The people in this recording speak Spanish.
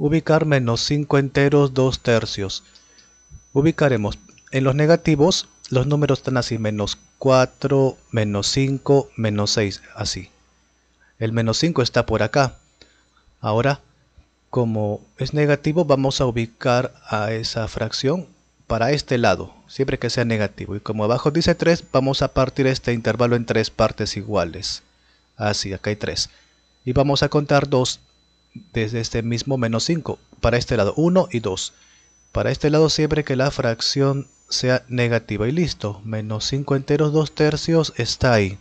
ubicar menos 5 enteros 2 tercios. Ubicaremos en los negativos, los números están así, menos 4, menos 5, menos 6, así. El menos 5 está por acá. Ahora, como es negativo, vamos a ubicar a esa fracción para este lado, siempre que sea negativo. Y como abajo dice 3, vamos a partir este intervalo en tres partes iguales. Así, acá hay 3. Y vamos a contar 2 desde este mismo menos 5. Para este lado, 1 y 2. Para este lado siempre que la fracción sea negativa. Y listo, menos 5 enteros 2 tercios está ahí.